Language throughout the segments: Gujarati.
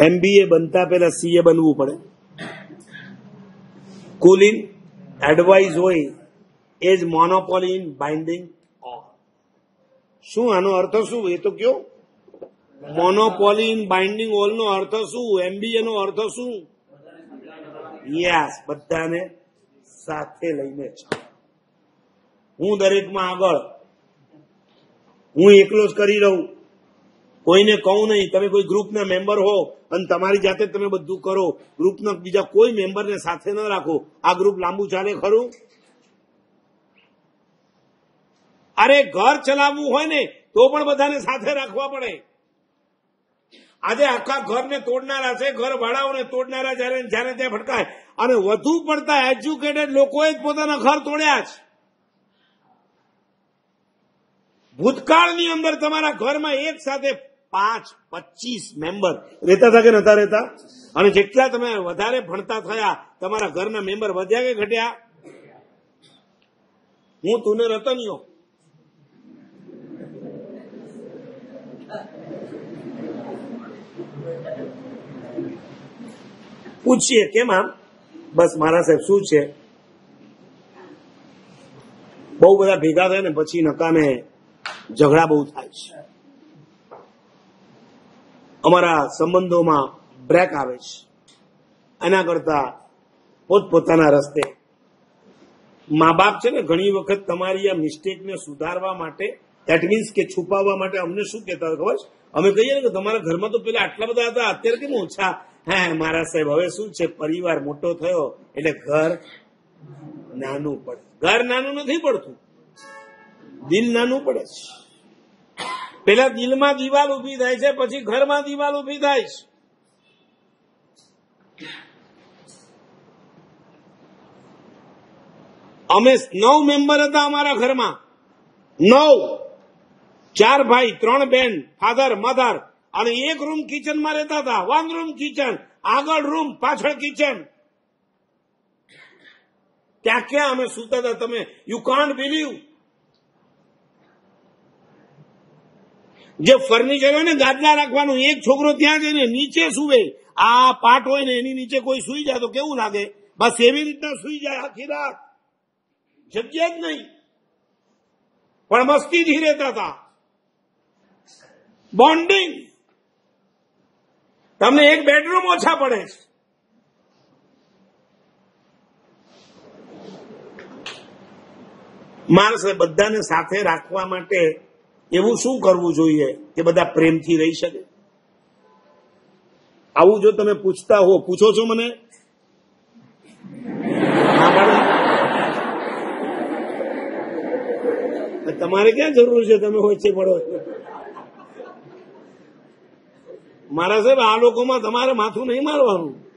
એમબીએ બનતા પહેલા સીએ બનવું પડે. કુલિન એડવાઇઝ હોય, એ જ મોનોપોલી ઇન બાઇન્ડિંગ શું આનો અર્થ શું? એ તો કયો? મોનોપોલી ઇન બાઇન્ડિંગ ઓલ નો અર્થ શું? એમબીએ નો અર્થ શું? યસ બધાને સાથે લઈને હું દરેકમાં આગળ. હું એકલો જ કરી રહું. કોઈને કહું નહીં. તમે કોઈ ગ્રુપના મેમ્બર હો અને તમારી જાતે તમે બધું કરો. ગ્રુપના બીજા કોઈ મેમ્બરને સાથે ન રાખો. આ ગ્રુપ લાંબુ ચાલે ખરું? અરે ઘર ચલાવવું હોય ને, તો પણ બધાને સાથે રાખવા પડે. આજે આખા ઘરને તોડનારા છે ઘર ભાડાઓને તોડનારા જ્યારે જ્યારે ત્યાં ભટકાય અને વધુ પડતા એજ્યુકેટેડ લોકોએ જ પોતાના ઘર તોડ્યા છે ભૂતકાળની અંદર તમારા ઘરમાં એક સાથે પાંચ પચીસ મેમ્બર. રહેતા હતા કે નતા રહેતા? અને જેટલા તમે વધારે ભણતા થયા તમારા ઘરના મેમ્બર વધ્યા કે ઘટ્યા? હું તું રતનિયો. પૂછીએ કેમ આમ? બસ મારા સાહેબ શું છે? બહુ બધા ભેગા થાય ને પછી નકામે ઝઘડા બહુ થાય છે. અમારા સંબંધોમાં બ્રેક આવે છે. એના કરતા પોતપોતાના રસ્તે મા બાપ છે ને, ઘણી વખત તમારી આ મિસ્ટેકને સુધારવા માટે દેટ મીન્સ કે છુપાવવા માટે અમને શું કહેતા ખબર છે? અમે કહીએ ને કે તમારા ઘરમાં તો પેલા આટલા બધા હતા, અત્યારે કેમ ઓછા? હે, મારા સાહેબ, હવે શું છે? પરિવાર મોટો થયો, એટલે ઘર નાનું પડે. ઘર નાનું નથી પડતું. દિલ નાનું પડે છે. પેલા દિલમાં દિવાલ ઊભી થાય છે, પછી ઘરમાં દિવાલ ઊભી થાય છે. અમે નવ મેમ્બર હતા અમારા ઘરમાં. નવ. ચાર ભાઈ, ત્રણ બેન, ફાધર, મધર. અને એક રૂમ કિચનમાં રહેતા હતા. વન રૂમ કિચન આગળ રૂમ પાછળ કિચન ત્યાં ક્યાં અમે સુતા હતા તમે? યુ કાન્ટ બિલીવ જે ફર્નિચર હોય ને, ગાદલા રાખવાનું, એક છોકરો ત્યાં જઈને નીચે સુવે. આ પાટ હોય ને, એની નીચે કોઈ સુઈ જાય તો કેવું લાગે? બસ એવી રીતના સુઈ જાય આખી રાત. જગ્યા જ નહીં. પણ મસ્તીથી રહેતા હતા. બોન્ડિંગ તમને એક બેડરૂમ ઓછા પડે માણસે બધાને સાથે રાખવા માટે એવું શું કરવું જોઈએ? કે બધા પ્રેમથી રહી શકે. આવું જો તમે પૂછતા હો, પૂછો છો મને? તમારે ક્યાં જરૂર છે? તમે હોય છે, પડો. મારા સાહેબ, આ લોકોમાં તમારે માથું નહીં મારવાનું.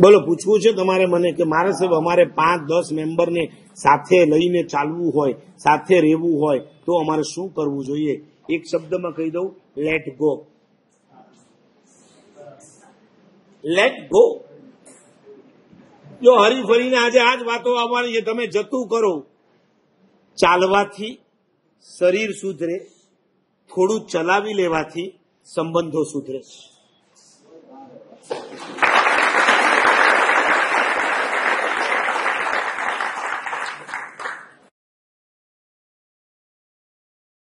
બોલો, પૂછવું છે તમારે મને કે મારે સાહેબ અમારે પાંચ, દસ મેમ્બરને સાથે લઈને ચાલવું હોય, સાથે રહેવું હોય, તો અમારે શું કરવું જોઈએ? એક શબ્દમાં કહી દઉં લેટ ગો લેટ ગો જો હરી ફરીને આજે આ જ વાતો આવવાની છે, તમે જતું કરો. ચાલવાથી શરીર સુધરે, થોડું ચલાવી લેવાથી સંબંધો સુધરે છે.